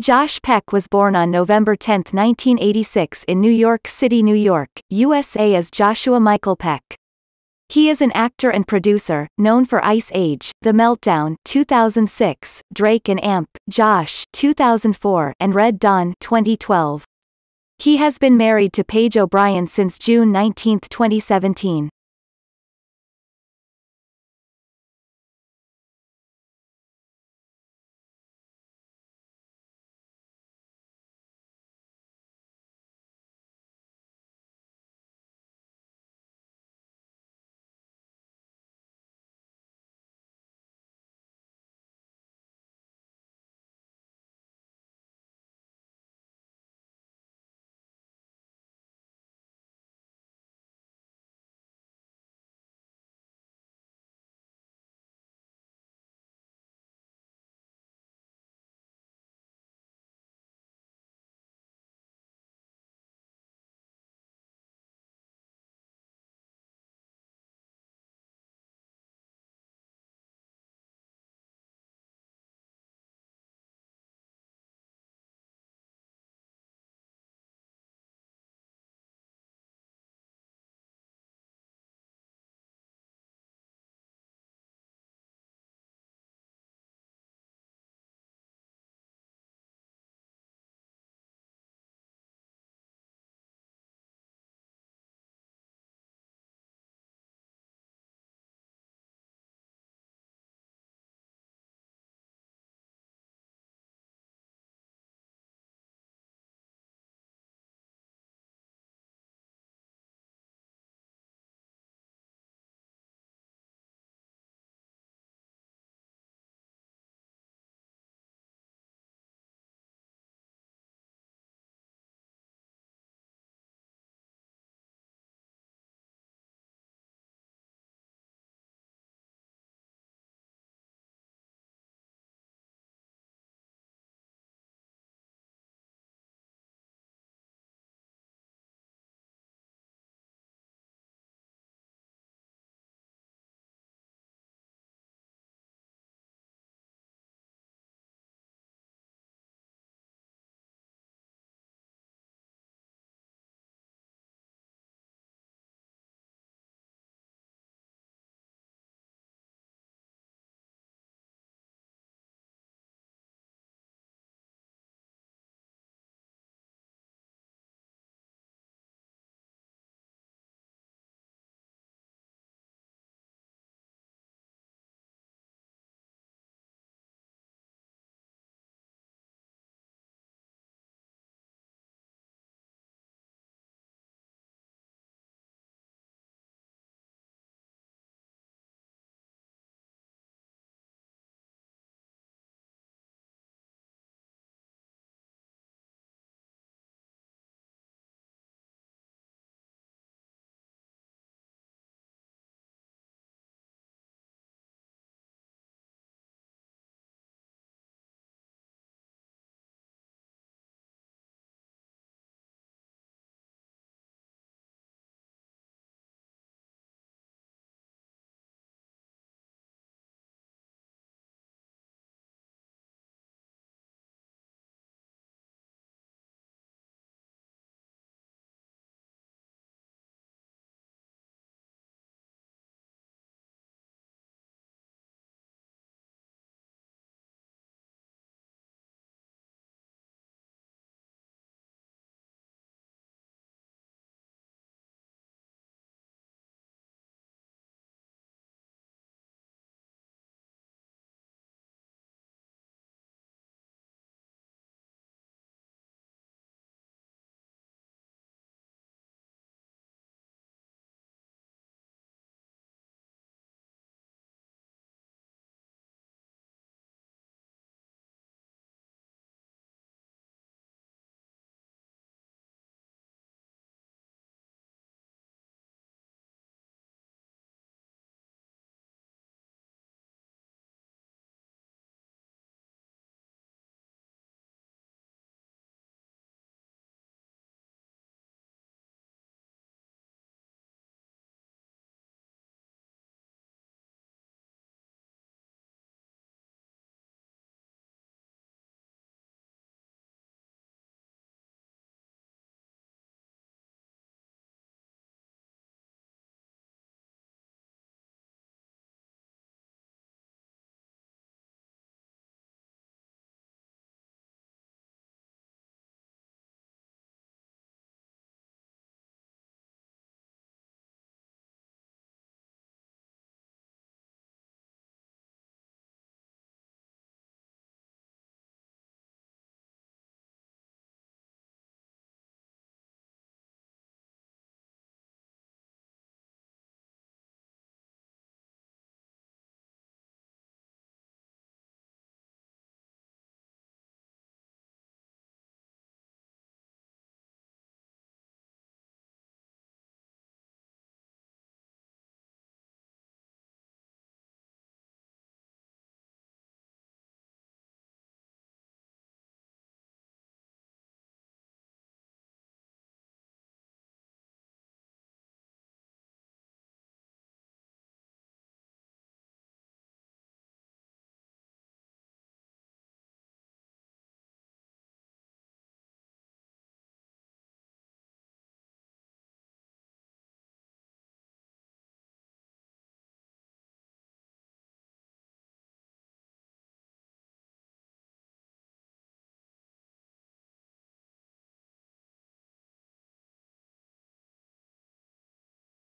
Josh Peck was born on November 10, 1986 in New York City, New York, USA as Joshua Michael Peck. He is an actor and producer, known for Ice Age, The Meltdown 2006, Drake and Amp, Josh 2004, and Red Dawn 2012. He has been married to Paige O'Brien since June 19, 2017.